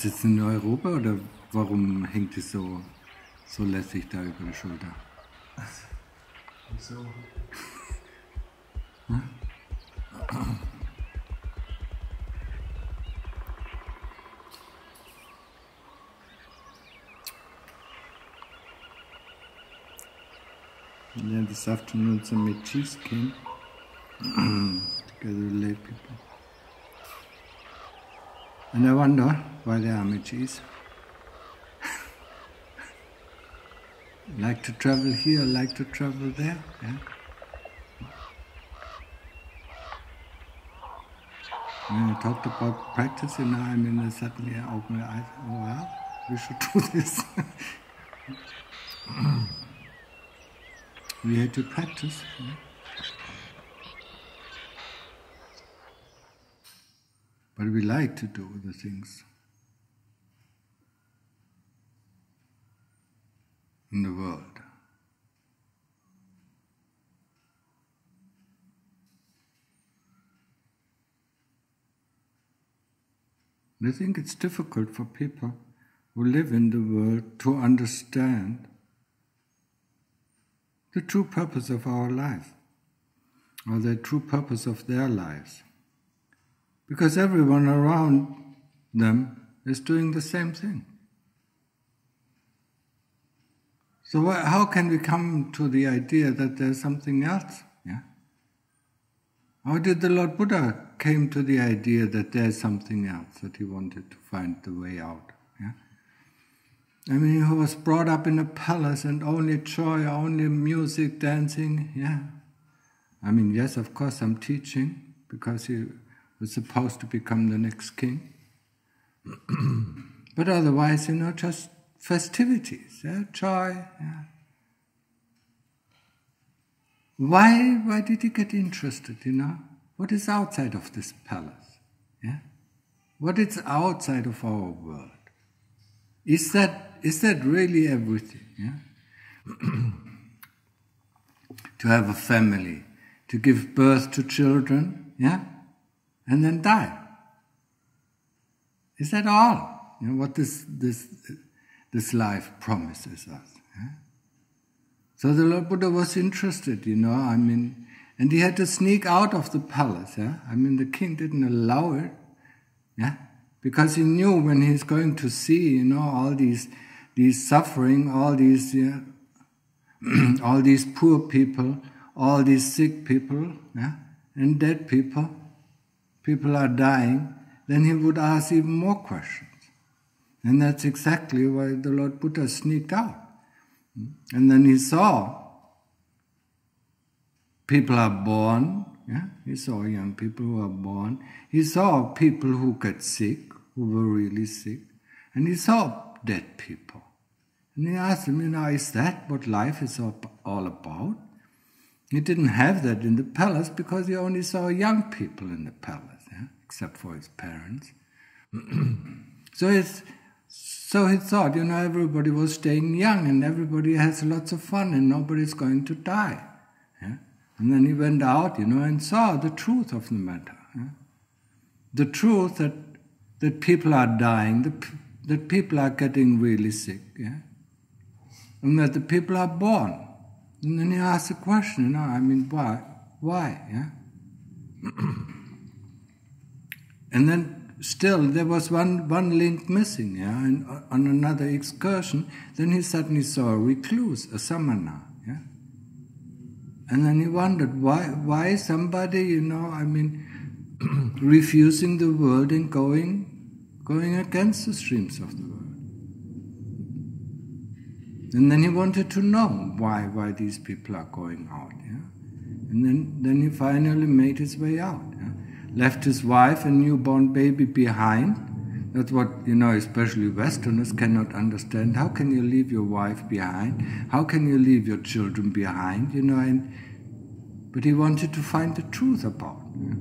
Was ist in Europa oder warum hängt es so, so lässig da über die Schulter? So. And then this afternoon some Métis came together with lay people. And I wonder why the are Métis. like to travel here, like to travel there. Yeah? When I talked about practice, you know, I mean, I suddenly opened my eyes. Oh, well, we should do this. we had to practice. But we like to do the things in the world. I think it's difficult for people who live in the world to understand the true purpose of our life, or the true purpose of their lives. Because everyone around them is doing the same thing. So, wh- how can we come to the idea that there's something else? Yeah? How did the Lord Buddha came to the idea that there's something else that he wanted to find the way out? Yeah? I mean, he was brought up in a palace and only joy, only music, dancing. Yeah. I mean, yes, of course, some teaching because he was supposed to become the next king. but otherwise, you know, just festivities, yeah? joy. Yeah. Why, why did he get interested, you know? What is outside of this palace? Yeah? What is outside of our world? Is that, is that really everything? Yeah? to have a family, to give birth to children, yeah? And then die. Is that all? You know, what this, this, this life promises us. So the Lord Buddha was interested, you know, I mean, and he had to sneak out of the palace, yeah? I mean, the king didn't allow it, yeah? Because he knew when he's going to see, you know, all these, these suffering, all these, yeah, all these poor people, all these sick people, yeah? And dead people, people are dying, then he would ask even more questions. And that's exactly why the Lord Buddha sneaked out. And then he saw people are born, yeah? he saw young people who are born, he saw people who get sick, who were really sick, and he saw dead people. And he asked him, you know, is that what life is all about? He didn't have that in the palace because he only saw young people in the palace, yeah? except for his parents. so it's so he thought, you know, everybody was staying young and everybody has lots of fun and nobody's going to die. Yeah? And then he went out, you know, and saw the truth of the matter. Yeah? The truth that, that people are dying, that, that people are getting really sick, yeah? and that the people are born. And then he asked the question, you know, I mean, why? Why? Yeah? and then still there was one, one link missing, yeah, and on another excursion, then he suddenly saw a recluse, a samana, yeah. And then he wondered why why somebody, you know, I mean refusing the world and going going against the streams of the world. And then he wanted to know why why these people are going out, yeah. And then, then he finally made his way out. Left his wife and newborn baby behind. That's what, you know, especially Westerners cannot understand. How can you leave your wife behind? How can you leave your children behind? You know, and, but he wanted to find the truth about yeah?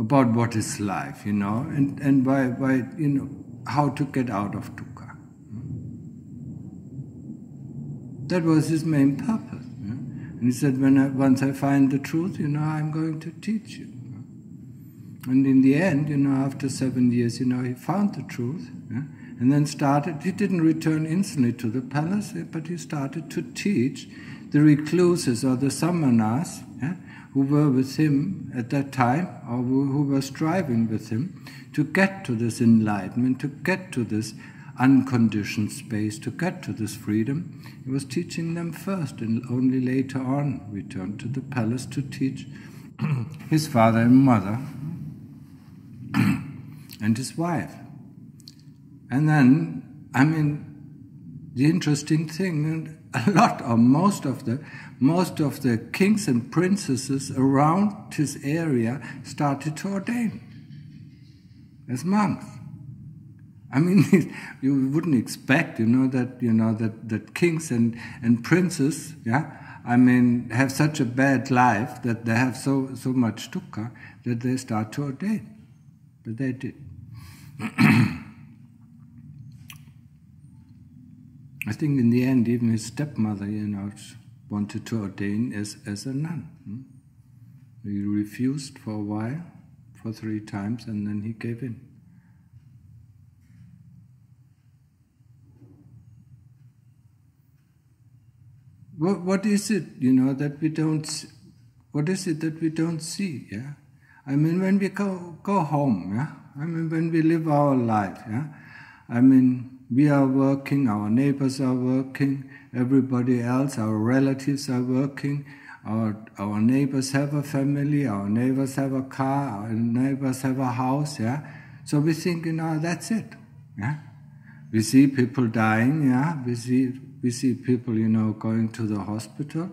about what is life, you know, and, and by, by, you know, how to get out of dukkha. That was his main purpose. Yeah? And he said, when I, once I find the truth, you know, I'm going to teach you. And in the end, you know, after seven years, you know, he found the truth. Yeah? And then started, he didn't return instantly to the palace, eh, but he started to teach the recluses or the samanas yeah, who were with him at that time or who were striving with him to get to this enlightenment, to get to this unconditioned space, to get to this freedom. He was teaching them first and only later on returned to the palace to teach his father and mother and his wife. And then, I mean, the interesting thing, a lot or most of the most of the kings and princesses around his area started to ordain as monks. I mean, you wouldn't expect, you know, that you know that, that kings and, and princes, yeah, I mean, have such a bad life that they have so so much dukkha that they start to ordain, but they did. I think in the end, even his stepmother, you know, wanted to ordain as, as a nun. Hmm? He refused for a while, for three times, and then he gave in. What, what is it, you know, that we don't, what is it that we don't see, yeah? I mean, when we go, go home, yeah? I mean, when we live our life, yeah? I mean, we are working, our neighbors are working, everybody else, our relatives are working, our, our neighbors have a family, our neighbors have a car, our neighbors have a house, yeah? So we think, you know, that's it, yeah? We see people dying, yeah? We see, we see people, you know, going to the hospital.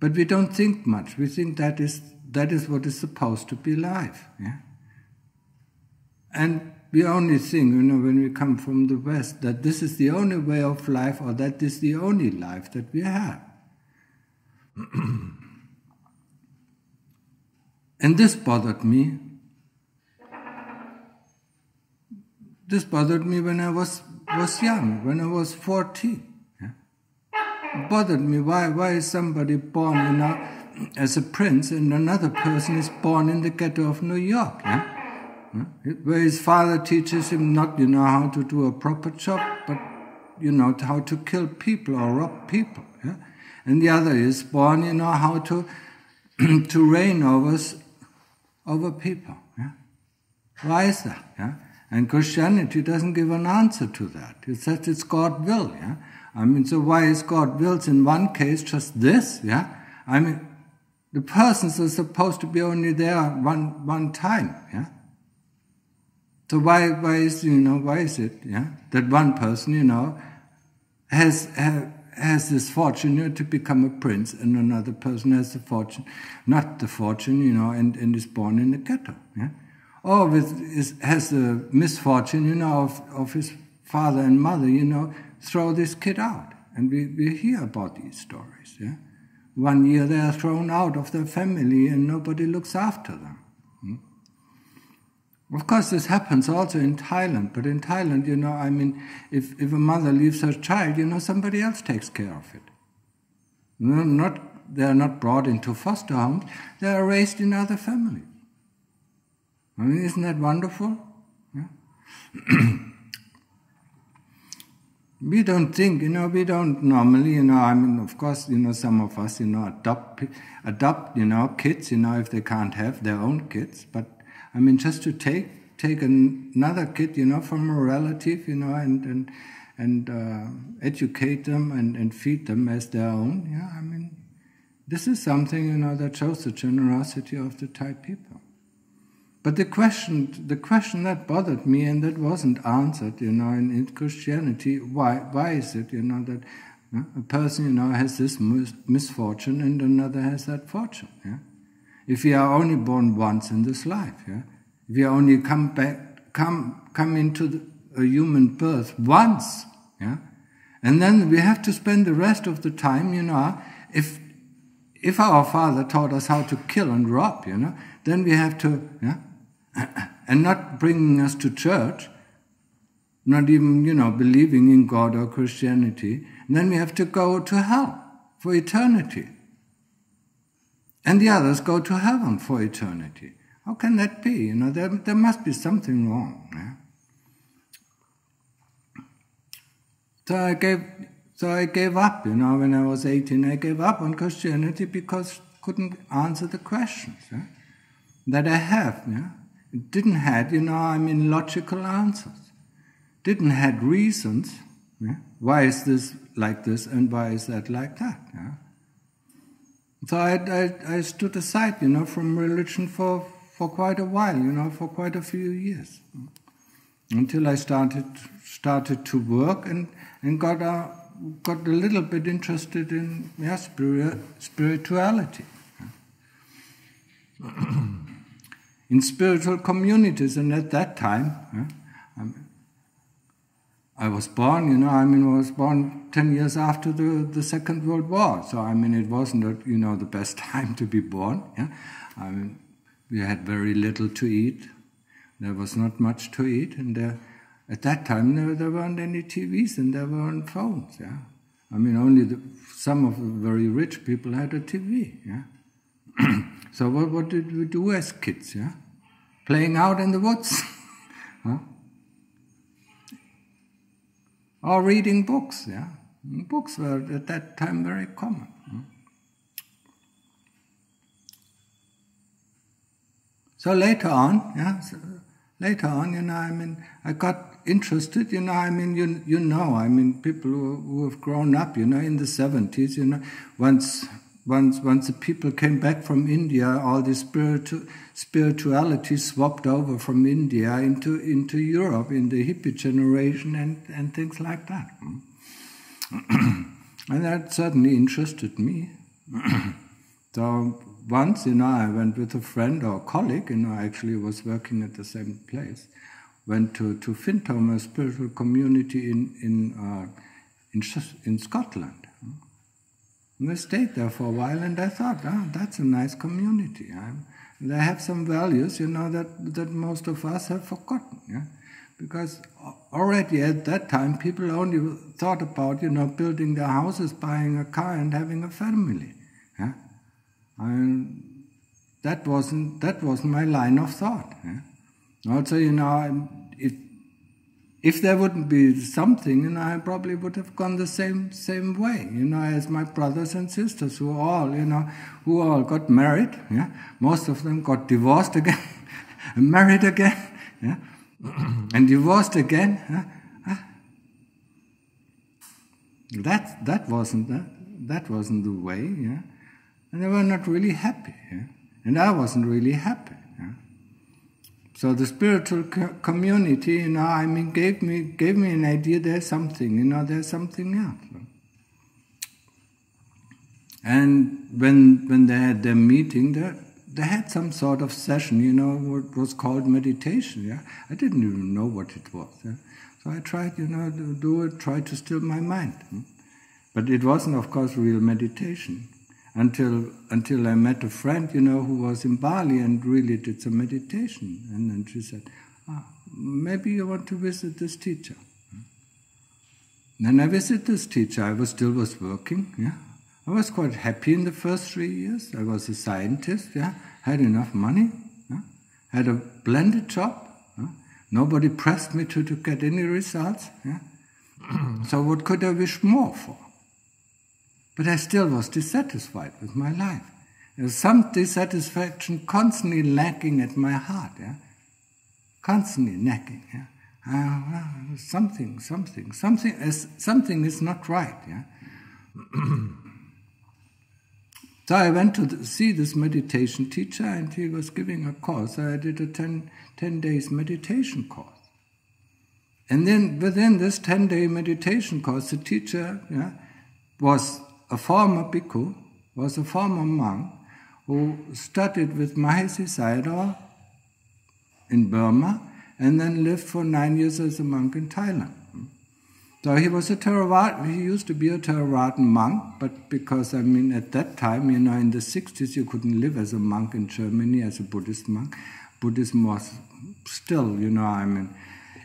But we don't think much. We think that is, that is what is supposed to be life, yeah? And we only think, you know, when we come from the West, that this is the only way of life or that is the only life that we have. and this bothered me. This bothered me when I was, was young, when I was 14. Yeah? Bothered me. Why, why is somebody born, you know, as a prince and another person is born in the ghetto of New York? Yeah? Where his father teaches him not, you know, how to do a proper job, but, you know, how to kill people or rob people. Yeah? And the other is born, you know, how to, to reign over, over people. Yeah? Why is that? Yeah? And Christianity doesn't give an answer to that. It says it's God will. Yeah? I mean, so why is God wills in one case just this? Yeah? I mean, the persons are supposed to be only there one, one time. Yeah? So why, why is, you know, why is it, yeah, that one person, you know, has, has, has this fortune you know, to become a prince and another person has the fortune, not the fortune, you know, and, and is born in the ghetto, yeah? Or with, is, has the misfortune, you know, of, of his father and mother, you know, throw this kid out. And we, we hear about these stories, yeah? One year they are thrown out of their family and nobody looks after them. Of course, this happens also in Thailand, but in Thailand, you know, I mean, if, if a mother leaves her child, you know, somebody else takes care of it. No, not, they are not brought into foster homes, they are raised in other families. I mean, isn't that wonderful? Yeah? we don't think, you know, we don't normally, you know, I mean, of course, you know, some of us, you know, adopt, adopt, you know, kids, you know, if they can't have their own kids, but I mean, just to take take another kid, you know, from a relative, you know, and and and uh, educate them and, and feed them as their own. Yeah, I mean, this is something you know that shows the generosity of the Thai people. But the question, the question that bothered me and that wasn't answered, you know, in, in Christianity, why, why is it, you know, that uh, a person, you know, has this misfortune and another has that fortune, yeah? If we are only born once in this life, yeah? if we only come back, come, come into the, a human birth once, yeah? and then we have to spend the rest of the time, you know, if, if our father taught us how to kill and rob, you know, then we have to, yeah, and not bringing us to church, not even, you know, believing in God or Christianity, then we have to go to hell for eternity. And the others go to heaven for eternity. How can that be? You know, there, there must be something wrong. Yeah? So I gave so I gave up, you know, when I was 18, I gave up on Christianity because I couldn't answer the questions yeah, that I have. Yeah. It didn't have, you know, I mean, logical answers. Didn't had reasons. Yeah. Why is this like this and why is that like that? Yeah. So I, I, I stood aside, you know, from religion for, for quite a while, you know, for quite a few years. Until I started, started to work and, and got a got a little bit interested in yeah, spirit, spirituality. in spiritual communities, and at that time, um, I was born, you know, I mean, I was born 10 years after the, the Second World War. So, I mean, it wasn't, you know, the best time to be born. Yeah? I mean, we had very little to eat. There was not much to eat. And there, at that time, there, there weren't any TVs and there weren't phones. Yeah, I mean, only the, some of the very rich people had a TV. Yeah. so what, what did we do as kids? Yeah, playing out in the woods, huh? Or reading books. Yeah, mm, books were at that time very common. Mm. So later on, yeah, so later on, you know, I mean, I got interested, you know, I mean, you, you know, I mean, people who, who have grown up, you know, in the 70s, you know, once, once, once the people came back from India, all this spiritu- spirituality swapped over from India into, into Europe in the hippie generation and, and things like that. and that certainly interested me. so once, you know, I went with a friend or a colleague, you know, I actually was working at the same place went to, to Findhorn, a spiritual community in, in, uh, in, in, Scotland. I stayed there for a while and I thought, oh, that's a nice community. they have some values, you know, that, that most of us have forgotten. Yeah? Because already at that time, people only thought about, you know, building their houses, buying a car, and having a family. Yeah? And that wasn't, that wasn't my line of thought. Yeah? Also, you know, if if there wouldn't be something, you know, I probably would have gone the same same way, you know, as my brothers and sisters who all, you know, who all got married. Yeah, most of them got divorced again, and married again, yeah, and divorced again. Yeah? That that wasn't that that wasn't the way, yeah, and they were not really happy, yeah? and I wasn't really happy. So the spiritual co- community, you know, I mean, gave me gave me an idea. There's something, you know, there's something else. And when when they had their meeting, they, they had some sort of session, you know, what was called meditation. Yeah, I didn't even know what it was. Yeah? So I tried, you know, to do it, try to still my mind. Hmm? But it wasn't, of course, real meditation until until I met a friend, you know, who was in Bali and really did some meditation. And then she said, ah, maybe you want to visit this teacher. Then I visited this teacher. I was still was working. Yeah, I was quite happy in the first three years. I was a scientist. Yeah, had enough money. Yeah? Had a blended job. Yeah? Nobody pressed me to, to get any results. Yeah? so what could I wish more for? But I still was dissatisfied with my life. There was some dissatisfaction constantly lacking at my heart, yeah? Constantly nagging, yeah? Uh, something, something, something, is, something is not right, yeah? so I went to see this meditation teacher and he was giving a course. I did a 10, 10 days meditation course. And then within this 10 day meditation course, the teacher yeah, was a former bhikkhu, was a former monk who studied with Mahasi Sayadaw in Burma and then lived for nine years as a monk in Thailand. So he was a Theravada, he used to be a Theravada monk, but because, I mean, at that time, you know, in the 60s, you couldn't live as a monk in Germany, as a Buddhist monk. Buddhism was still, you know, I mean,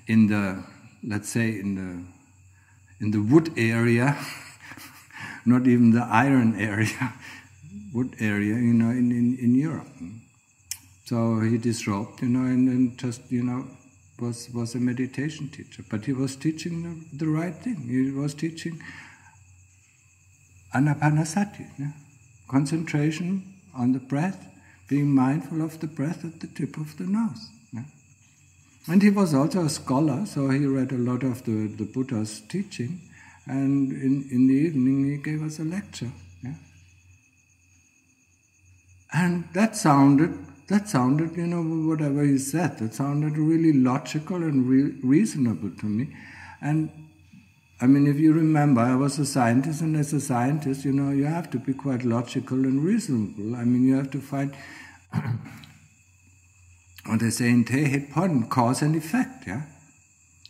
in the, let's say, in the, in the wood area, not even the iron area, wood area, you know, in, in, in Europe. So he disrobed, you know, and then just, you know, was, was a meditation teacher. But he was teaching the, the right thing. He was teaching anapanasati, concentration on the breath, being mindful of the breath at the tip of the nose. And he was also a scholar, so he read a lot of the, the Buddha's teaching. And in, in the evening, he gave us a lecture. Yeah? And that sounded that sounded, you know, whatever he said, that sounded really logical and re- reasonable to me. And I mean, if you remember, I was a scientist, and as a scientist, you know, you have to be quite logical and reasonable. I mean, you have to find what they say in Te cause and effect, yeah?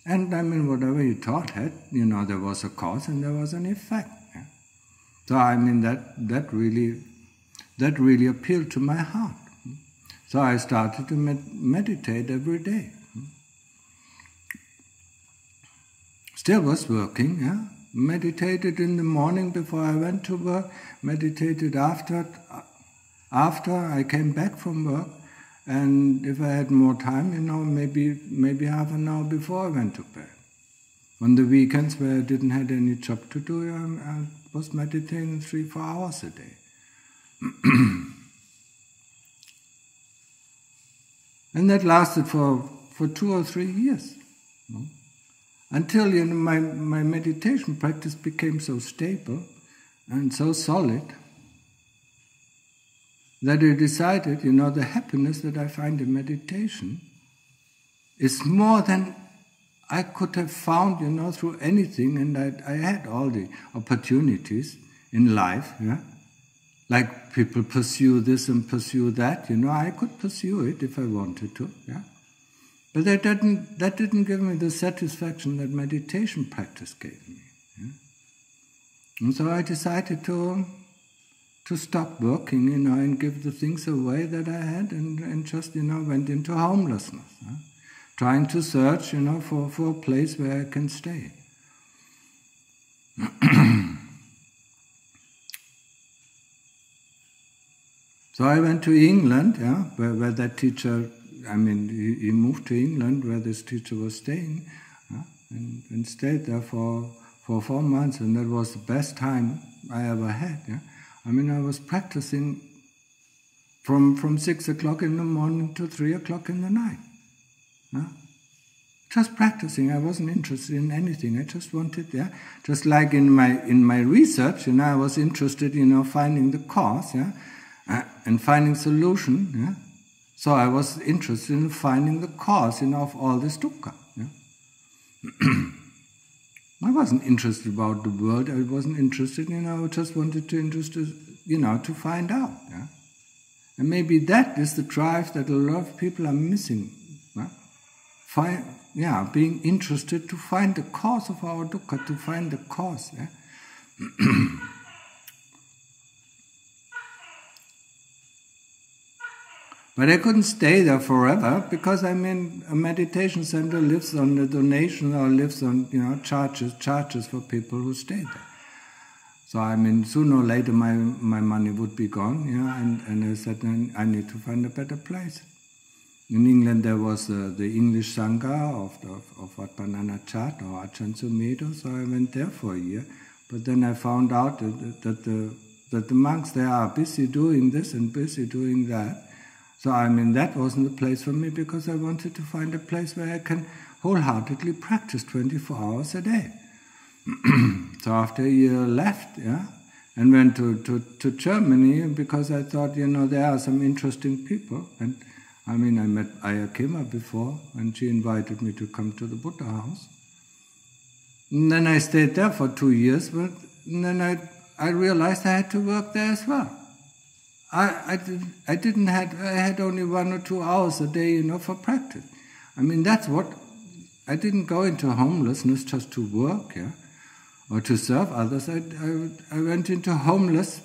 And I mean, whatever you thought had, you know, there was a cause and there was an effect. Yeah? So I mean, that that really, that really appealed to my heart. So I started to med- meditate every day. Still was working, yeah. Meditated in the morning before I went to work. Meditated after, after I came back from work. And if I had more time, you know, maybe maybe half an hour before I went to bed. On the weekends where I didn't have any job to do, I, I was meditating three, four hours a day. And that lasted for, for two or three years. Until you know, my, my meditation practice became so stable and so solid that I decided, you know, the happiness that I find in meditation is more than I could have found, you know, through anything, and I, I had all the opportunities in life, yeah like people pursue this and pursue that. You know, I could pursue it if I wanted to. Yeah, but that didn't that didn't give me the satisfaction that meditation practice gave me. Yeah? And so I decided to to stop working, you know, and give the things away that I had, and, and just you know went into homelessness, yeah? trying to search, you know, for, for a place where I can stay. So I went to England, yeah, where, where that teacher, I mean, he, he, moved to England where this teacher was staying, and, and stayed there for, for four months, and that was the best time I ever had. Yeah. I mean, I was practicing from, from six o'clock in the morning to three o'clock in the night. Just practicing. I wasn't interested in anything. I just wanted, yeah. Just like in my in my research, you know, I was interested, you know, finding the cause, yeah uh, and finding solution. Yeah? So I was interested in finding the cause you know, of all this dukkha. Yeah? I wasn't interested about the world. I wasn't interested, you know, I just wanted to interest, you know, to find out. Yeah? And maybe that is the drive that a lot of people are missing. Yeah? Find, yeah, being interested to find the cause of our dukkha, to find the cause. Yeah? But I couldn't stay there forever because I mean a meditation center lives on the donation or lives on you know charges charges for people who stay there. So I mean sooner or later my my money would be gone, yeah, and, and I said I need to find a better place. In England there was uh, the English Sangha of, the, of Wat Pah Nanachat or Ajahn Sumedho, so I went there for a year. But then I found out that, that the that the monks there are busy doing this and busy doing that so, I mean, that wasn't the place for me because I wanted to find a place where I can wholeheartedly practice 24 hours a day. so, after a year left, yeah, and went to, to, to Germany because I thought, you know, there are some interesting people. And I mean, I met Ayya Khema before, and she invited me to come to the Buddha house. And then I stayed there for two years, but then I, I realized I had to work there as well. I, I, did, I didn't had I had only one or two hours a day, you know, for practice. I mean, that's what I didn't go into homelessness just to work, yeah, or to serve others. I, I, I went into homeless.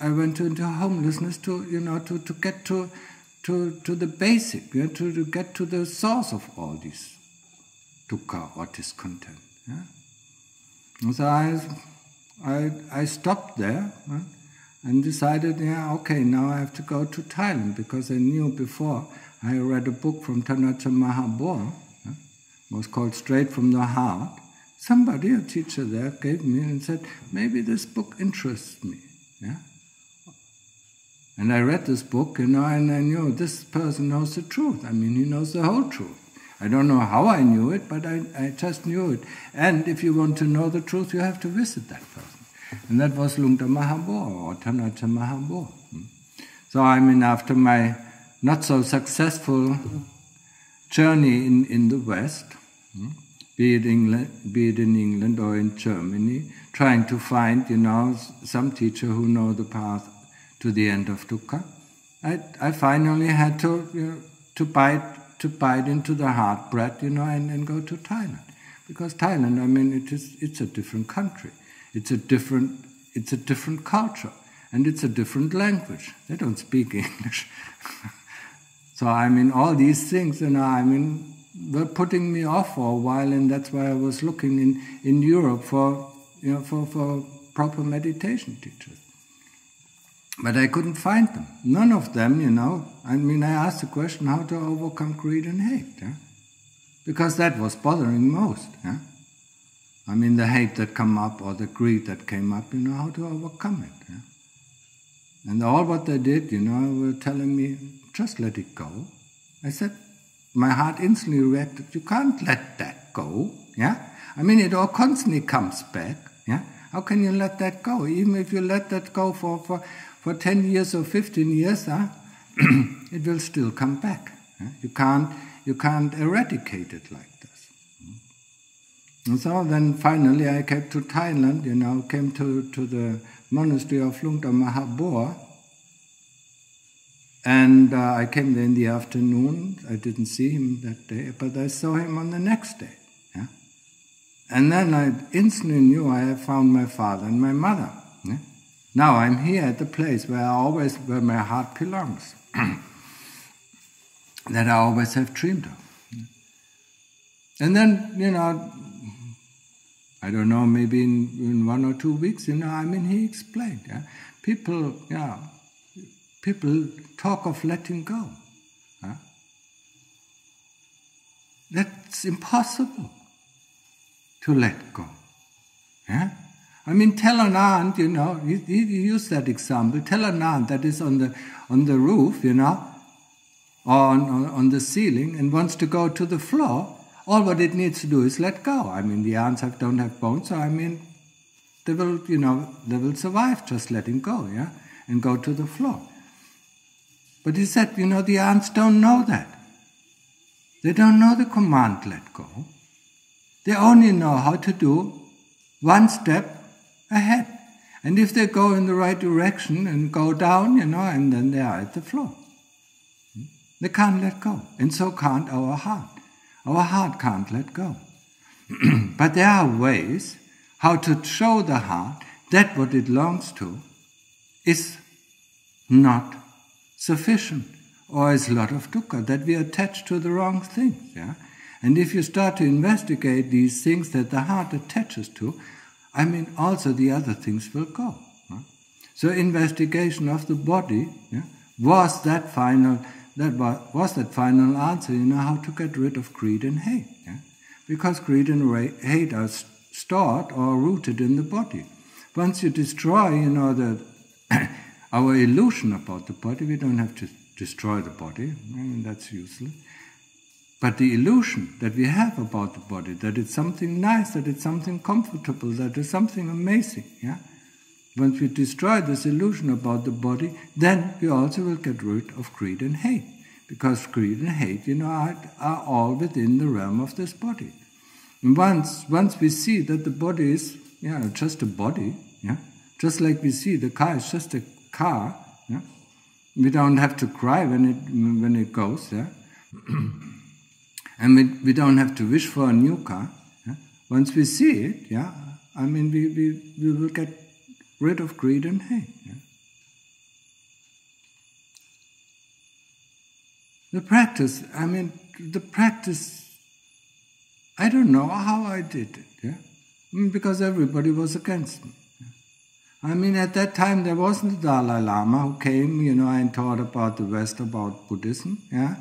I went into homelessness to, you know, to, to get to, to, to the basic, yeah, to, to get to the source of all this dukkha or discontent. Yeah? So I, I, I stopped there yeah, and decided, yeah, okay, now I have to go to Thailand because I knew before I read a book from Tan Ajahn Maha Boowa, yeah, was called Straight from the Heart. Somebody, a teacher there, gave me and said, maybe this book interests me. Yeah? And I read this book, you know, and I knew this person knows the truth. I mean, he knows the whole truth. I don't know how I knew it, but I, I just knew it. And if you want to know the truth, you have to visit that person. And that was Luangta Maha Boowa or Tan Ajahn Maha Boowa. So, I mean, after my not so successful journey in, in the West, be it, England, be it in England or in Germany, trying to find, you know, some teacher who know the path to the end of dukkha, I, I finally had to, you know, to bite to bite into the hard bread, you know, and, and go to Thailand. Because Thailand, I mean, it is, it's a different country. It's a different, it's a different culture. And it's a different language. They don't speak English. so, I mean, all these things, you know, I mean, were putting me off for a while, and that's why I was looking in, in Europe for, you know, for, for proper meditation teachers. But I couldn't find them. None of them, you know. I mean, I asked the question how to overcome greed and hate. Yeah? Because that was bothering most. Yeah? I mean, the hate that come up or the greed that came up, you know, how to overcome it. Yeah? And all what they did, you know, were telling me, just let it go. I said, my heart instantly reacted, you can't let that go. Yeah? I mean, it all constantly comes back. Yeah? How can you let that go? Even if you let that go for, for, for 10 years or 15 years, huh, it will still come back. Huh? You, can't, you can't eradicate it like. And so then finally I came to Thailand, you know, came to, to the monastery of Luangta Maha Boowa. And uh, I came there in the afternoon. I didn't see him that day, but I saw him on the next day. Yeah? And then I instantly knew I had found my father and my mother. Yeah? Now I'm here at the place where I always, where my heart belongs, that I always have dreamed of. And then, you know, I don't know, maybe in, in one or two weeks, you know, I mean, he explained. Yeah? People, yeah, people talk of letting go. That's impossible to let go. Yeah? I mean, tell an ant, you know, he, he used that example. Tell an ant that is on the, on the roof, you know, on, on, on the ceiling and wants to go to the floor. All what it needs to do is let go. I mean, the ants have, don't have bones, so I mean, they will, you know, they will survive just letting go, yeah, and go to the floor. But he said, you know, the ants don't know that. They don't know the command let go. They only know how to do one step ahead. And if they go in the right direction and go down, you know, and then they are at the floor. Hmm? They can't let go. And so can't our heart. Our heart can't let go. but there are ways how to show the heart that what it longs to is not sufficient or is a lot of dukkha, that we attach to the wrong things. Yeah? And if you start to investigate these things that the heart attaches to, I mean, also the other things will go. So investigation of the body yeah, was that final that was, that final answer. You know how to get rid of greed and hate, yeah? because greed and hate are stored or rooted in the body. Once you destroy, you know the our illusion about the body, we don't have to destroy the body. I mean, that's useless. But the illusion that we have about the body, that it's something nice, that it's something comfortable, that it's something amazing, yeah? Once we destroy this illusion about the body, then we also will get rid of greed and hate. Because greed and hate, you know, are, are all within the realm of this body. And once, once we see that the body is, yeah, just a body, yeah, just like we see the car is just a car, yeah, we don't have to cry when it when it goes, yeah. And we, we don't have to wish for a new car. Yeah? Once we see it, yeah, I mean, we, we, we will get rid of greed and hate. Yeah? The practice, I mean, the practice, I don't know how I did it, yeah? because everybody was against me. I mean, at that time there wasn't the Dalai Lama who came, you know, and taught about the West, about Buddhism, yeah.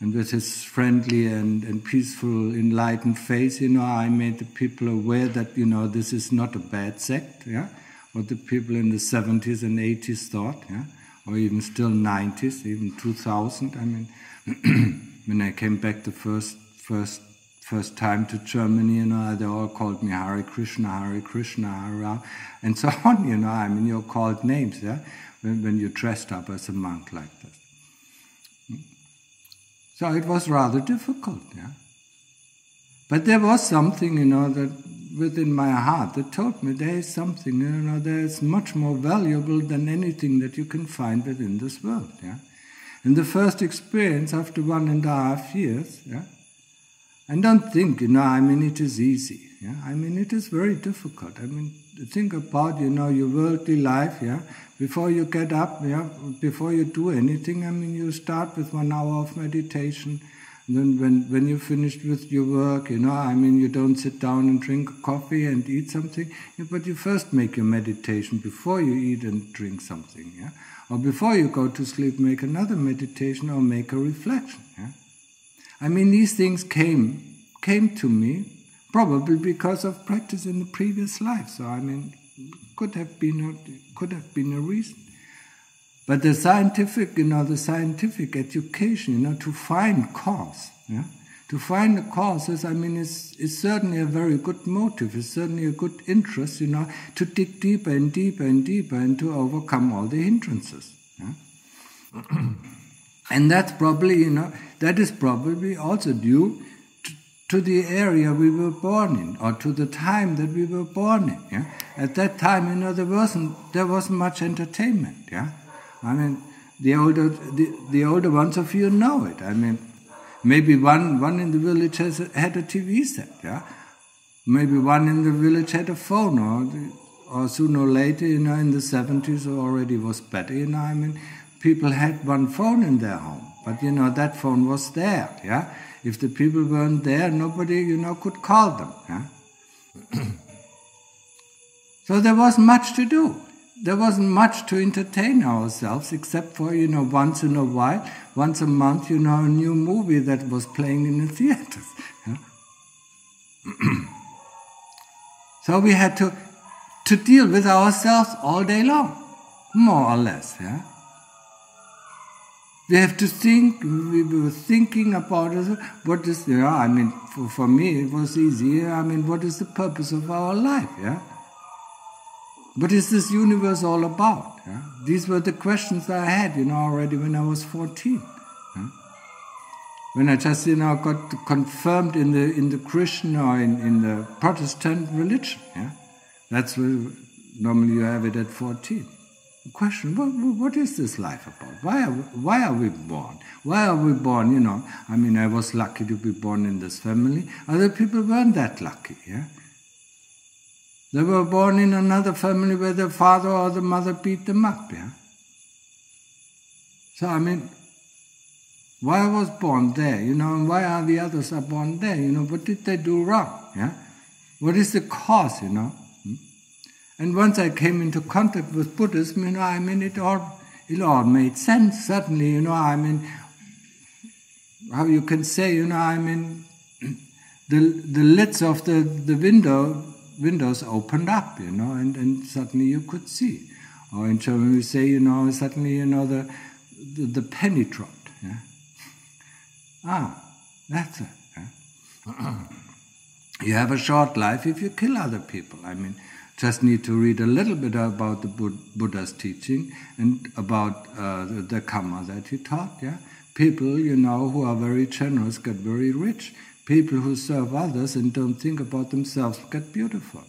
And with his friendly and, and peaceful, enlightened face, you know, I made the people aware that, you know, this is not a bad sect, yeah. What the people in the 70s and 80s thought, yeah or even still 90s, even 2000. I mean, when I came back the first first first time to Germany, you know, they all called me Hare Krishna, Hare Krishna, Hare, and so on. You know, I mean, you're called names, yeah, when, when you're dressed up as a monk like this. So it was rather difficult, yeah. But there was something, you know, that within my heart that told me there is something, you know, that is much more valuable than anything that you can find within this world. Yeah? And the first experience after one and a half years, yeah, and don't think, you know, I mean, it is easy. Yeah? I mean, it is very difficult. I mean, think about, you know, your worldly life, yeah. Before you get up, yeah, before you do anything, I mean, you start with one hour of meditation then when, when you're finished with your work, you know, I mean, you don't sit down and drink coffee and eat something, but you first make your meditation before you eat and drink something, yeah? Or before you go to sleep, make another meditation or make a reflection, yeah? I mean, these things came, came to me probably because of practice in the previous life. So, I mean, could have been a, could have been a reason. But the scientific, you know, the scientific education, you know, to find cause, yeah, to find the causes, I mean, is is certainly a very good motive. It's certainly a good interest, you know, to dig deeper and deeper and deeper and to overcome all the hindrances. Yeah? and that's probably, you know, that is probably also due to, to the area we were born in, or to the time that we were born in. Yeah? At that time, you know, there wasn't there wasn't much entertainment. Yeah I mean, the older the, the older ones of you know it. I mean, maybe one one in the village has had a TV set, yeah. Maybe one in the village had a phone, or or sooner or later, you know, in the seventies already was better. You know, I mean, people had one phone in their home, but you know that phone was there, yeah. If the people weren't there, nobody, you know, could call them, yeah. so there was much to do there wasn't much to entertain ourselves except for, you know, once in a while, once a month, you know, a new movie that was playing in the theaters. So we had to, to deal with ourselves all day long, more or less. Yeah? We have to think, we were thinking about what is, you know, I mean, for, for me it was easy. I mean, what is the purpose of our life? Yeah? What is this universe all about? Yeah? These were the questions I had, you know, already when I was 14. Yeah? When I just, you know, got confirmed in the in the Christian or in, in the Protestant religion. Yeah? That's where normally you have it at 14. The question, what, what is this life about? Why are, why are we born? Why are we born, you know? I mean, I was lucky to be born in this family. Other people weren't that lucky, yeah? They were born in another family where the father or the mother beat them up, yeah? So, I mean, why I was born there, you know, and why are the others are born there, you know, what did they do wrong, yeah? What is the cause, you know? Hmm? And once I came into contact with Buddhism, you know, I mean, it all, it all made sense, suddenly, you know, I mean, how you can say, you know, I mean, the, the lids of the, the window windows opened up, you know, and, and suddenly you could see. Or in German we say, you know, suddenly, you know, the, the, the penny dropped. Yeah? Ah, that's it. Yeah? you have a short life if you kill other people. I mean, just need to read a little bit about the Buddha's teaching and about uh, the, the Dhamma that he taught. Yeah, people, you know, who are very generous get very rich. People who serve others and don't think about themselves get beautiful.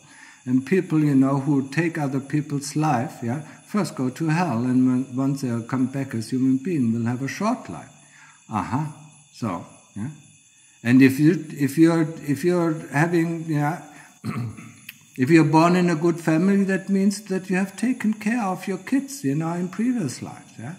And people, you know, who take other people's life, yeah, first go to hell, and when, once they come back as human being, will have a short life. Uh-huh. So, yeah. And if you if you're if you're having yeah, if you're born in a good family, that means that you have taken care of your kids, you know, in previous lives, yeah.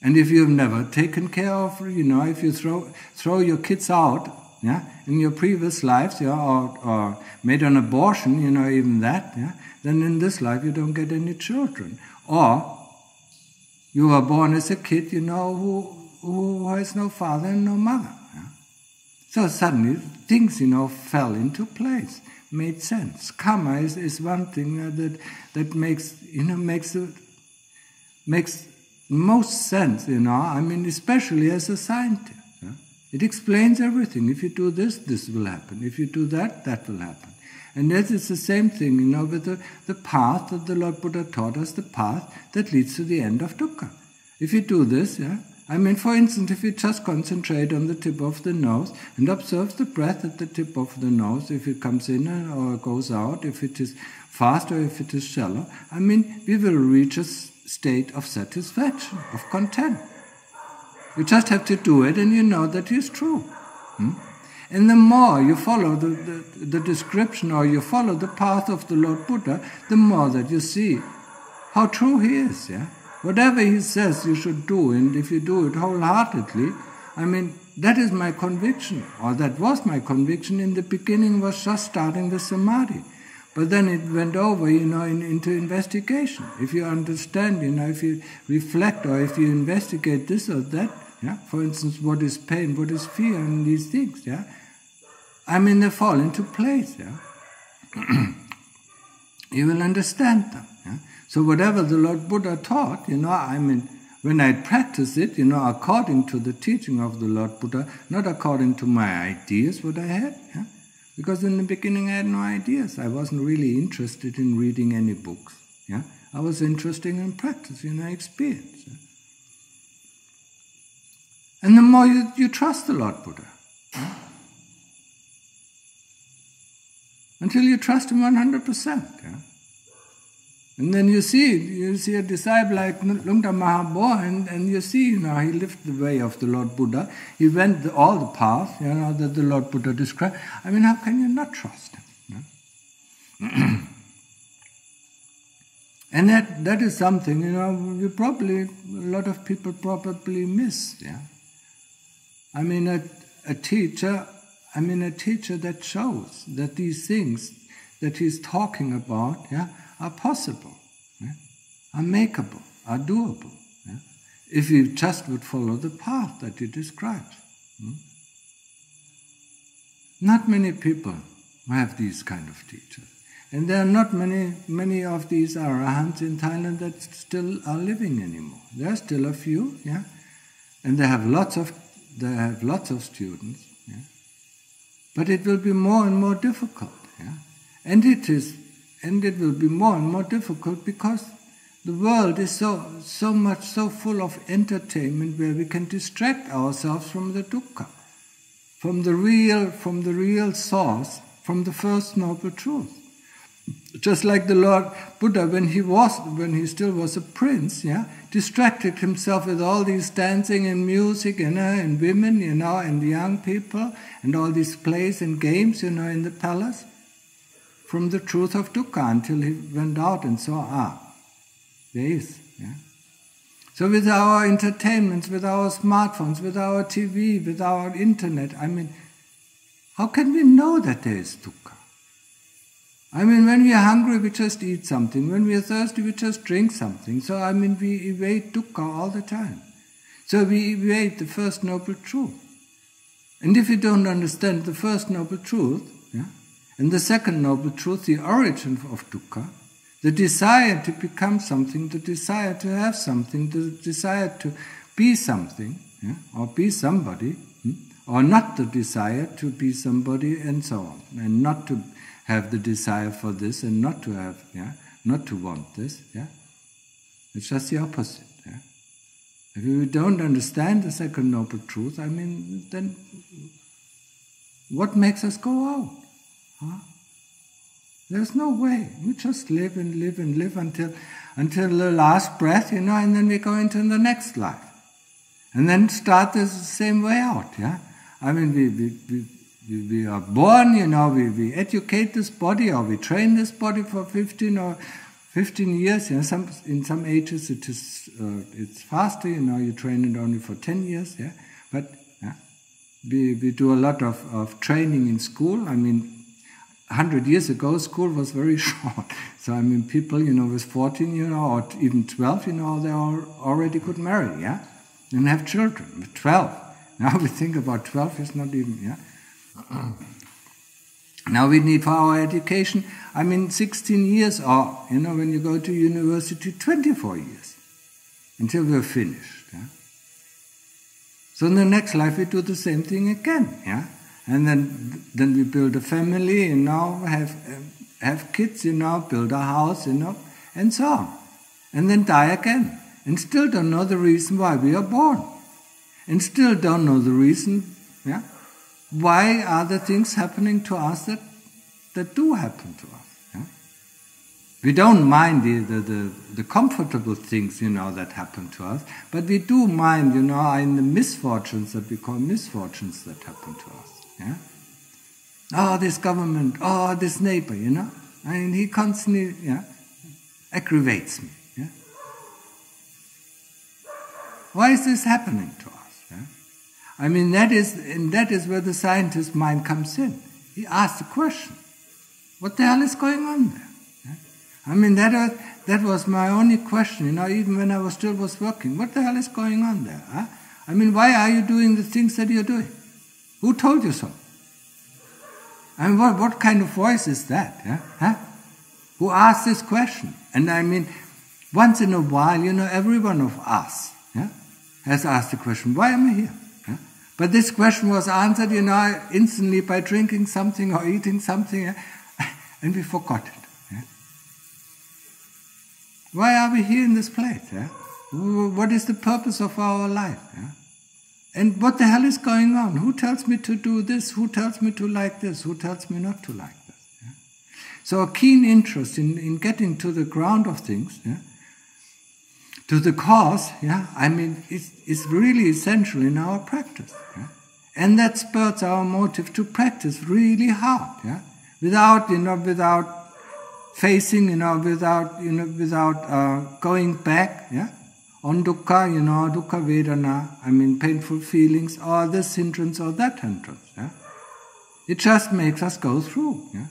And if you've never taken care of, you know, if you throw throw your kids out, yeah, in your previous lives, yeah, or, or made an abortion, you know, even that, yeah, then in this life you don't get any children. Or you were born as a kid, you know, who who has no father and no mother. Yeah? So suddenly things, you know, fell into place, made sense. Karma is, is one thing uh, that that makes you know makes makes most sense, you know. I mean, especially as a scientist. Yeah? It explains everything. If you do this, this will happen. If you do that, that will happen. And that is the same thing, you know, with the, the path that the Lord Buddha taught us, the path that leads to the end of dukkha. If you do this, yeah, I mean, for instance, if you just concentrate on the tip of the nose and observe the breath at the tip of the nose, if it comes in or goes out, if it is fast or if it is shallow, I mean, we will reach a state of satisfaction, of content. You just have to do it and you know that it's true. Hmm? And the more you follow the, the, the, description or you follow the path of the Lord Buddha, the more that you see how true he is. Yeah? Whatever he says you should do, and if you do it wholeheartedly, I mean, that is my conviction, or that was my conviction in the beginning, was just starting the samadhi. But then it went over, you know, in, into investigation. If you understand, you know, if you reflect or if you investigate this or that, yeah, for instance, what is pain, what is fear, and these things, yeah, I mean, they fall into place, yeah. you will understand them, yeah. So whatever the Lord Buddha taught, you know, I mean, when I practice it, you know, according to the teaching of the Lord Buddha, not according to my ideas, what I had, yeah because in the beginning I had no ideas. I wasn't really interested in reading any books. Yeah? I was interested in practicing my experience. Yeah? And the more you, you trust the Lord Buddha, yeah? until you trust him 100%. Yeah? And then you see, you see a disciple like Luangta Maha Boowa, and, and you see, you know, he lived the way of the Lord Buddha. He went the, all the paths, you know, that the Lord Buddha described. I mean, how can you not trust him? and that, that is something, you know, you probably, a lot of people probably miss, yeah. I mean, a, a teacher, I mean, a teacher that shows that these things that he's talking about, yeah, are possible, yeah? are makeable, are doable, yeah? if you just would follow the path that you described. Hmm? Not many people have these kind of teachers. And there are not many, many of these arahants in Thailand that still are living anymore. There are still a few, yeah, and they have lots of, they have lots of students, yeah. But it will be more and more difficult, yeah, and it is and it will be more and more difficult because the world is so so much so full of entertainment where we can distract ourselves from the dukkha from the real from the real source from the first noble truth. Just like the lord buddha when he was when he still was a prince yeah distracted himself with all these dancing and music you know and women you know and young people and all these plays and games you know in the palace from the truth of dukkha until he went out and saw, ah, there is. Yeah? So with our entertainments, with our smartphones, with our TV, with our internet, I mean, how can we know that there is dukkha? I mean, when we are hungry, we just eat something. When we are thirsty, we just drink something. So, I mean, we evade dukkha all the time. So we evade the first noble truth. And if you don't understand the first noble truth, yeah, and the second noble truth, the origin of dukkha, the desire to become something, the desire to have something, the desire to be something, yeah, or be somebody, hmm, or not the desire to be somebody, and so on, and not to have the desire for this, and not to have, yeah, not to want this, yeah. It's just the opposite. Yeah? If you don't understand the second noble truth, I mean, then what makes us go out? Huh? There's no way. We just live and live and live until, until the last breath, you know, and then we go into the next life. And then start the same way out, yeah? I mean, we, we, we, we are born, you know, we, we educate this body or we train this body for 15 or 15 years. You know, some, in some ages it is uh, it's faster, you know, you train it only for 10 years, yeah. But yeah, we, we do a lot of, of training in school. I mean, 100 years ago, school was very short. So, I mean, people, you know, with 14, you know, or even 12, you know, they already could marry, yeah? And have children with 12. Now we think about 12 is not even, yeah? now we need for our education, I mean, 16 years, or, you know, when you go to university, 24 years until we're finished, yeah? So in the next life, we do the same thing again, yeah? And then then we build a family, you know, have have kids, you know, build a house, you know, and so on, and then die again, and still don't know the reason why we are born, and still don't know the reason, yeah, why are the things happening to us that that do happen to us. We don't mind the, the, the, the comfortable things, you know, that happen to us, but we do mind, you know, in the misfortunes that we call misfortunes that happen to us. Yeah? Oh, this government, oh, this neighbor, you know? I mean, he constantly yeah, aggravates me. Yeah? Why is this happening to us? Yeah? I mean, that is, and that is where the scientist mind comes in. He asks the question, what the hell is going on there? Yeah? I mean, that was, that was my only question, you know, even when I was still was working. What the hell is going on there? Huh? I mean, why are you doing the things that you're doing? Who told you so? I mean, what, what kind of voice is that? Yeah? Huh? Who asked this question? And I mean, once in a while, you know, every one of us yeah, has asked the question, why am I here? Yeah? But this question was answered, you know, instantly by drinking something or eating something, and we forgot it. Why are we here in this place? What is the purpose of our life? And what the hell is going on? Who tells me to do this? Who tells me to like this? Who tells me not to like this? Yeah? So a keen interest in, in getting to the ground of things, yeah? to the cause, yeah, I mean, it's, is really essential in our practice. Yeah? And that spurs our motive to practice really hard, yeah? Without, you know, without facing, you know, without, you know, without uh, going back, yeah? On dukkha, you know, dukkha vedana, I mean painful feelings, or this hindrance or that hindrance. Yeah? It just makes us go through. Yeah?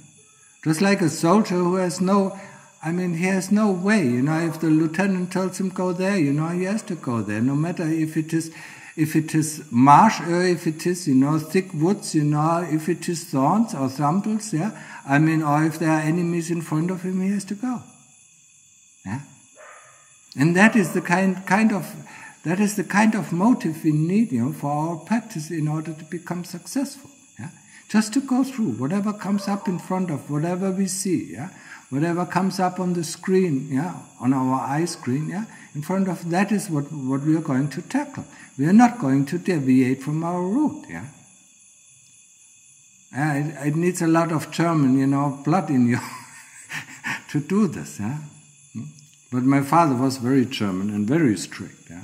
Just like a soldier who has no, I mean, he has no way, you know, if the lieutenant tells him go there, you know, he has to go there, no matter if it is, if it is marsh or if it is, you know, thick woods, you know, if it is thorns or thistles, yeah, I mean, or if there are enemies in front of him, he has to go. Yeah? And that is the kind, kind of that is the kind of motive we need you know, for our practice in order to become successful. Yeah? Just to go through whatever comes up in front of, whatever we see, yeah? whatever comes up on the screen, yeah, on our eye screen, yeah, in front of that is what, what we are going to tackle. We are not going to deviate from our route, yeah. yeah it, it needs a lot of German, you know, blood in you to do this, yeah. But my father was very German and very strict. Yeah?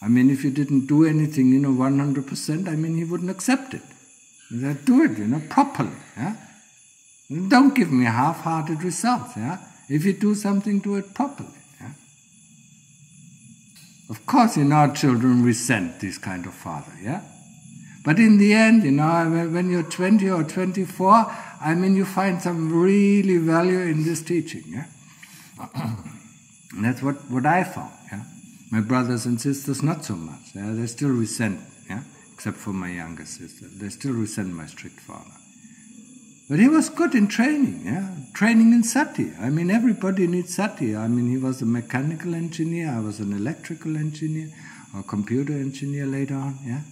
I mean, if you didn't do anything, you know, 100%, I mean, he wouldn't accept it. He said, do it, you know, properly. Yeah? Don't give me half-hearted results. Yeah? If you do something, do it properly. Yeah? Of course, you know, children resent this kind of father. Yeah? But in the end, you know, when you're 20 or 24, I mean, you find some really value in this teaching. Yeah? And that's what, what I found. Yeah? My brothers and sisters, not so much. Yeah? They still resent, yeah? except for my younger sister. They still resent my strict father. But he was good in training, yeah, training in sati. I mean, everybody needs sati. I mean, he was a mechanical engineer. I was an electrical engineer, or computer engineer later on, yeah.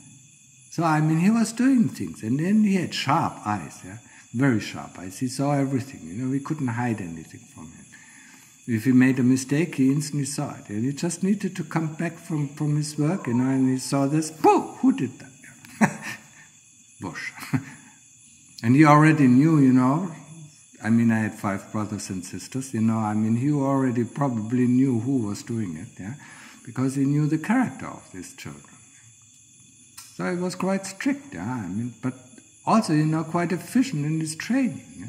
So I mean, he was doing things, and then he had sharp eyes, yeah, very sharp eyes. He saw everything. You know, we couldn't hide anything from him. If he made a mistake, he instantly saw it. And he just needed to come back from, from his work, you know, and he saw this, Boo! Who did that? Bush. and he already knew, you know, I mean, I had five brothers and sisters, you know, I mean, he already probably knew who was doing it, yeah, because he knew the character of these children. So he was quite strict, yeah. I mean, but also, you know, quite efficient in his training. Yeah?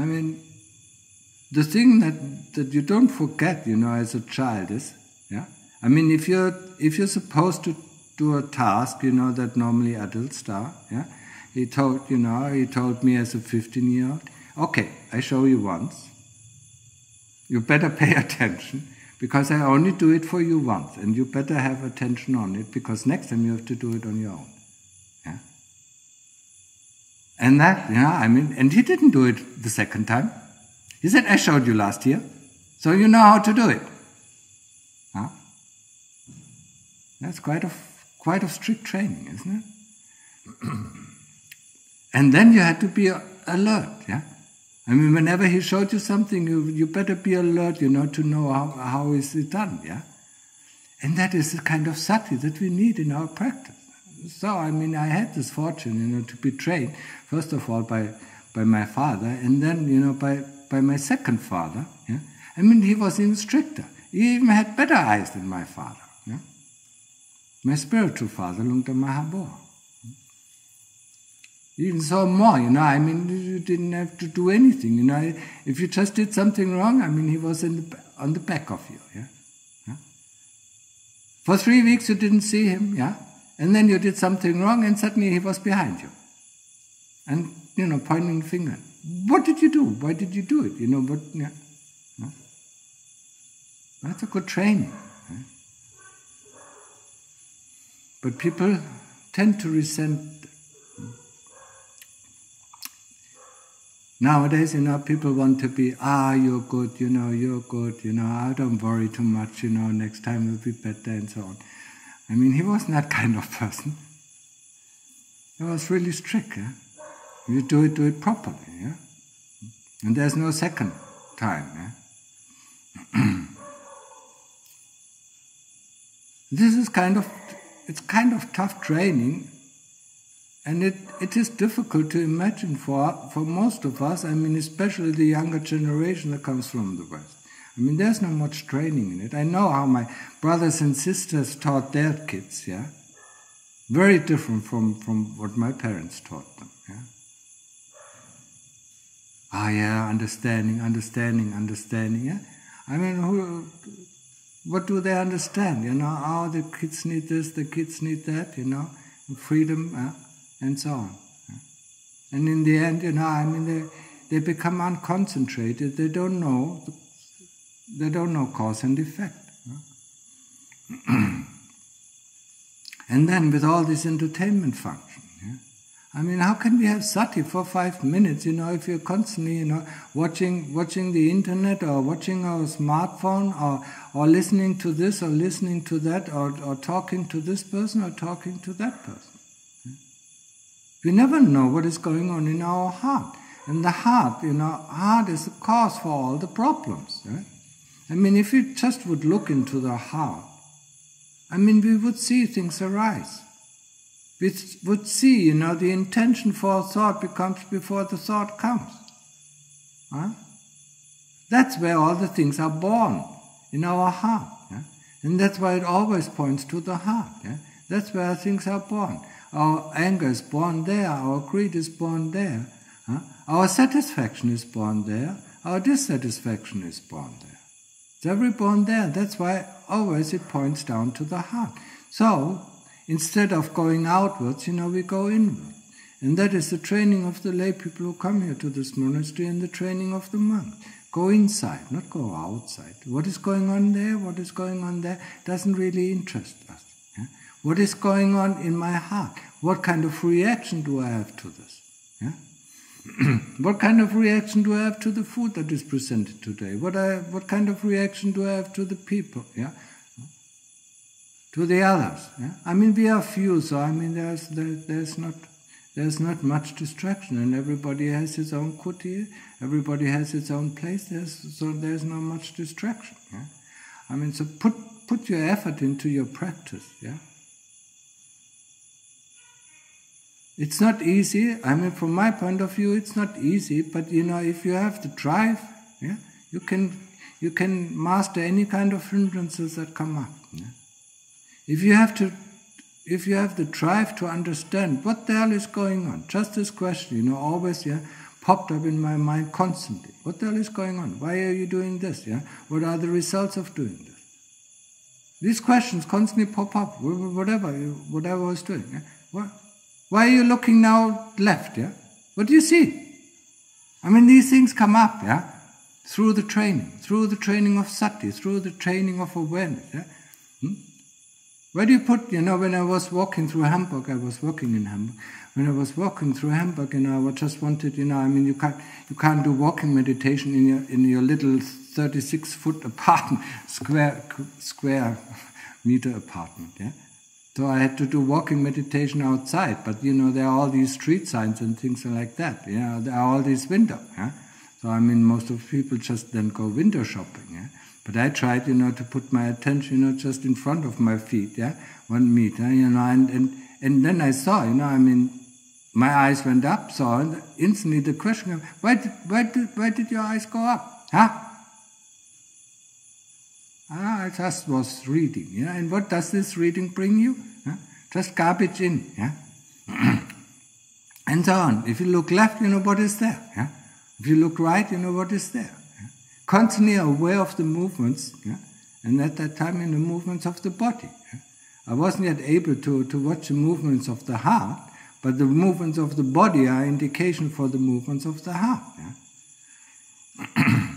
I mean, the thing that, that you don't forget, you know, as a child is, yeah. I mean, if you're if you're supposed to do a task, you know, that normally adults do, yeah. He told, you know, he told me as a 15 year old, okay, I show you once. You better pay attention because I only do it for you once, and you better have attention on it because next time you have to do it on your own. Yeah? And that, yeah, I mean, and he didn't do it the second time. He said, I showed you last year, so you know how to do it. Huh? That's quite a, quite a strict training, isn't it? and then you had to be alert, yeah? I mean, whenever he showed you something, you, you better be alert, you know, to know how, how is it done, yeah? And that is the kind of sati that we need in our practice. So, I mean, I had this fortune, you know, to be trained, first of all, by, by my father, and then, you know, by, by my second father, yeah? I mean, he was even stricter. He even had better eyes than my father, yeah? My spiritual father, Lungta Mahabor even saw more, you know. I mean, you didn't have to do anything, you know. If you just did something wrong, I mean, he was the, on the back of you, yeah? yeah. For three weeks you didn't see him, yeah? And then you did something wrong and suddenly he was behind you. And, you know, pointing the finger. What did you do? Why did you do it? You know, but, yeah. yeah? That's a good training. Yeah? But people tend to resent Nowadays, you know, people want to be, ah, you're good, you know, you're good, you know, I don't worry too much, you know, next time will be better and so on. I mean, he wasn't that kind of person. He was really strict, yeah? You do it, do it properly, yeah? And there's no second time, yeah? this is kind of, it's kind of tough training and it, it is difficult to imagine for, for most of us, I mean, especially the younger generation that comes from the West. I mean, there's not much training in it. I know how my brothers and sisters taught their kids, yeah? Very different from, from what my parents taught them, yeah? Ah, yeah, understanding, understanding, understanding, yeah? I mean, who, what do they understand? You know, oh, the kids need this, the kids need that, you know, freedom, yeah? and so on. And in the end, you know, I mean, they, they become unconcentrated. They don't know, they don't know cause and effect. and then with all this entertainment function? I mean, how can we have sati for five minutes? You know, if you're constantly, you know, watching watching the internet or watching our smartphone or or listening to this or listening to that or or talking to this person or talking to that person. We never know what is going on in our heart. And the heart, you know, heart is the cause for all the problems. Right? I mean, if you just would look into the heart, I mean, we would see things arise. We would see, you know, the intention for thought becomes before the thought comes. Huh? That's where all the things are born, in our heart. Yeah? And that's why it always points to the heart. Yeah? That's where things are born. Our anger is born there, our greed is born there, huh? our satisfaction is born there, our dissatisfaction is born there. It's every born there. That's why always it points down to the heart. So, instead of going outwards, you know, we go inward. And that is the training of the lay people who come here to this monastery and the training of the monks. Go inside, not go outside. What is going on there, what is going on there, doesn't really interest us. What is going on in my heart? What kind of reaction do I have to this? Yeah? what kind of reaction do I have to the food that is presented today? What, I, what kind of reaction do I have to the people? Yeah? To the others? Yeah? I mean, we are few, so I mean, there's, there, there's, not, there's not much distraction, and everybody has his own kuti, everybody has its own place, there's, so there's not much distraction. Yeah? I mean, so put, put your effort into your practice. Yeah? It's not easy. I mean, from my point of view, it's not easy. But you know, if you have the drive, yeah, you can you can master any kind of hindrances that come up. Yeah? If you have to if you have the drive to understand what the hell is going on, just this question, you know, always, yeah, popped up in my mind constantly. What the hell is going on? Why are you doing this? Yeah, what are the results of doing this? These questions constantly pop up, whatever, whatever I was doing. Yeah? What, why are you looking now left? Yeah, what do you see? I mean, these things come up, yeah, through the training, through the training of sati, through the training of awareness. Yeah? Where do you put, you know, when I was walking through Hamburg, I was working in Hamburg. When I was walking through Hamburg, you know, I just wanted, you know, I mean, you can't, you can't do walking meditation in your, in your little 36 foot apartment, square, square meter apartment, yeah? So I had to do walking meditation outside, but you know, there are all these street signs and things like that, yeah? There are all these windows, yeah? So I mean, most of people just then go window shopping, yeah? But I tried, you know, to put my attention, you know, just in front of my feet, yeah, one meter, you know, and, and, and then I saw, you know, I mean, my eyes went up, saw, and instantly the question came, why did, why did, why did your eyes go up? Huh? Ah, I just was reading, yeah, and what does this reading bring you? Huh? Just garbage in, yeah? and so on. If you look left, you know what is there, yeah? If you look right, you know what is there constantly aware of the movements, yeah? and at that time in the movements of the body. Yeah? I wasn't yet able to, to watch the movements of the heart, but the movements of the body are indication for the movements of the heart. Yeah?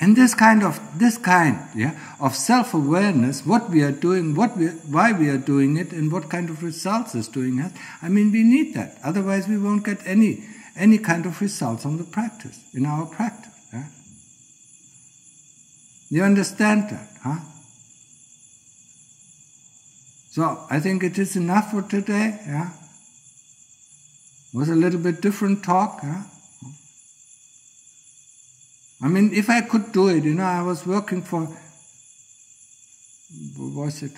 and this kind of this kind yeah, of self-awareness, what we are doing, what we, why we are doing it, and what kind of results is doing it. I mean, we need that. Otherwise, we won't get any any kind of results on the practice in our practice. You understand that, huh? So I think it is enough for today, yeah? Was a little bit different talk, yeah? I mean, if I could do it, you know, I was working for, what was it?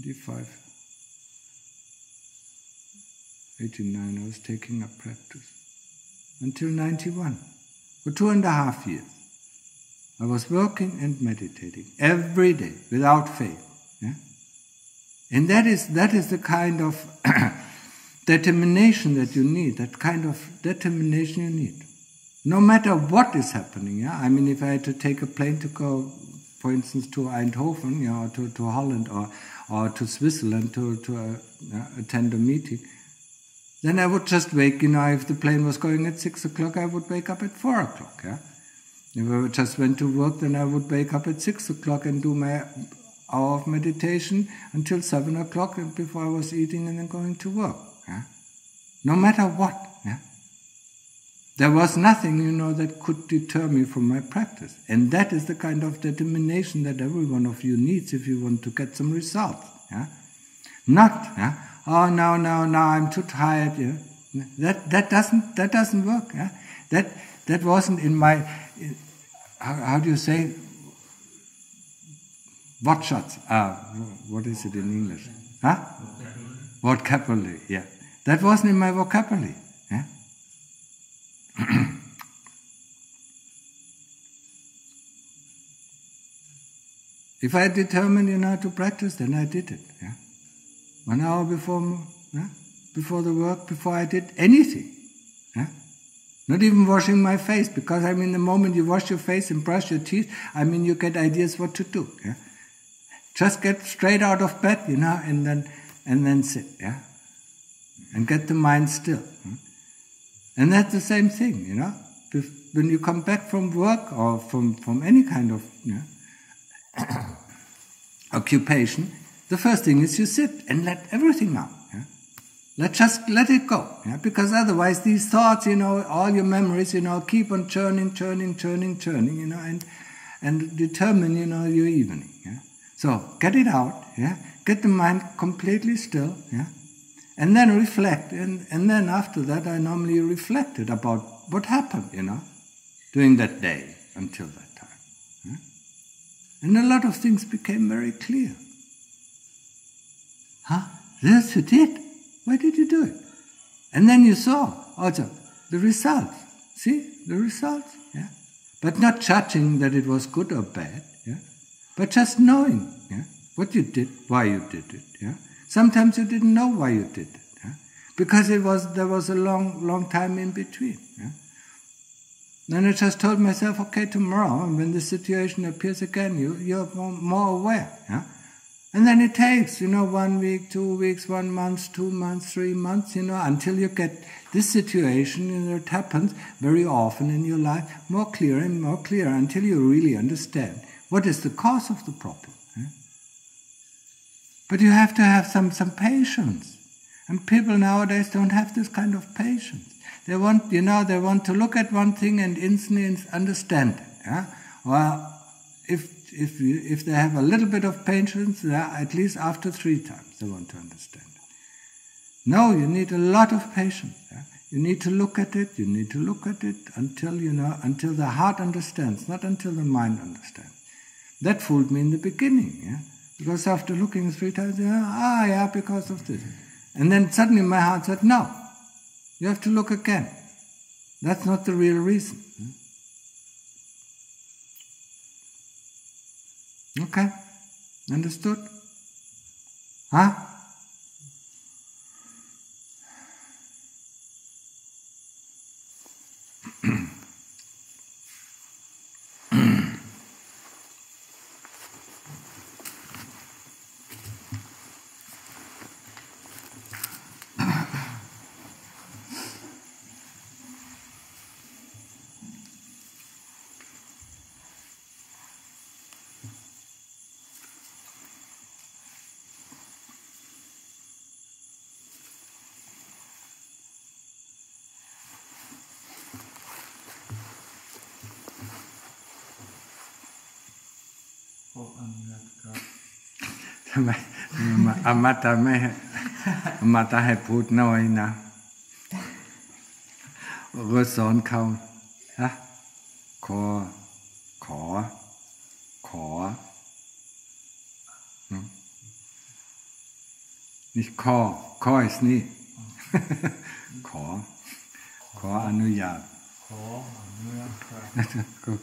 85, 89, I was taking up practice until 91, for two and a half years. I was working and meditating every day without fail. Yeah? And that is, that is the kind of determination that you need, that kind of determination you need. No matter what is happening, yeah. I mean, if I had to take a plane to go, for instance, to Eindhoven, know, or to, to Holland or, or to Switzerland to, to uh, attend a meeting, then I would just wake, you know, if the plane was going at six o'clock, I would wake up at four o'clock, yeah. If I just went to work, then I would wake up at six o'clock and do my hour of meditation until seven o'clock before I was eating and then going to work. Yeah? No matter what. Yeah? There was nothing, you know, that could deter me from my practice. And that is the kind of determination that every one of you needs if you want to get some results. Yeah? Not, yeah? oh, no, no, no, I'm too tired. Yeah? That, that, doesn't, that doesn't work. Yeah? That, that wasn't in my how, how do you say Wortschatz? Ah, what is it in English? Huh? Vocabulary, yeah. That wasn't in my vocabulary. Yeah? if I determined, you know, to practice, then I did it. Yeah? One hour before, yeah? before the work, before I did anything. Yeah? Not even washing my face, because I mean, the moment you wash your face and brush your teeth, I mean, you get ideas what to do. Yeah? Just get straight out of bed, you know, and then and then sit, yeah, and get the mind still. Hmm? And that's the same thing, you know. When you come back from work or from from any kind of you know, occupation, the first thing is you sit and let everything out. Let just let it go, yeah? because otherwise these thoughts, you know, all your memories, you know, keep on churning, churning, churning, churning, you know, and and determine, you know, your evening. Yeah? So get it out, yeah. Get the mind completely still, yeah, and then reflect, and and then after that, I normally reflected about what happened, you know, during that day until that time, yeah? and a lot of things became very clear. Huh? Yes, you did. Why did you do it? And then you saw also the result. See the result, Yeah. But not judging that it was good or bad, yeah. But just knowing, yeah. what you did, why you did it. Yeah? Sometimes you didn't know why you did it, yeah? because it was there was a long, long time in between. Yeah? Then I just told myself, okay, tomorrow, when the situation appears again, you you're more aware. Yeah? And then it takes, you know, one week, two weeks, one month, two months, three months, you know, until you get this situation, you know, it happens very often in your life, more clear and more clear until you really understand what is the cause of the problem. But you have to have some, some patience. And people nowadays don't have this kind of patience. They want, you know, they want to look at one thing and instantly understand it. Yeah? Well, if, if, you, if they have a little bit of patience, at least after three times they want to understand. No, you need a lot of patience. Yeah? You need to look at it, you need to look at it until, you know, until the heart understands, not until the mind understands. That fooled me in the beginning. Yeah? Because after looking three times, ah, yeah, because of this. And then suddenly my heart said, no, you have to look again. That's not the real reason. Okay? Understood? Huh? ทำไมอมตะไม่อมตะให้พูดน้อยนะก็สอนเขาฮะขอ ขอ ขอนี่ข้อข้อ is นี่ขอ ขออนุญาตขออนุญาต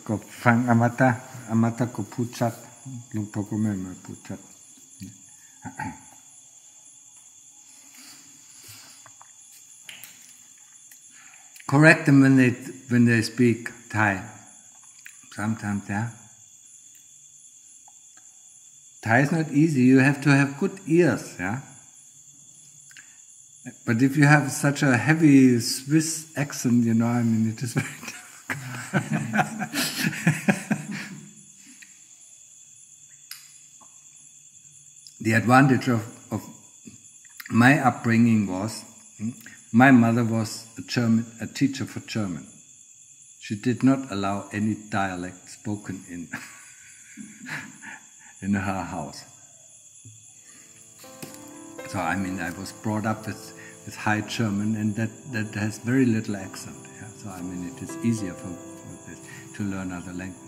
ก็ฟังอมตะอมตะก็พูดชัดหลวงพ่อก็ไม่มาพูดชัด Correct them when they when they speak Thai. Sometimes, yeah. Thai is not easy. You have to have good ears, yeah. But if you have such a heavy Swiss accent, you know, I mean, it is very the advantage of, of my upbringing was hmm, my mother was a German, a teacher for German. She did not allow any dialect spoken in in her house. So I mean, I was brought up with, with high German, and that, that has very little accent. Yeah? So I mean, it is easier for, for this to learn other languages.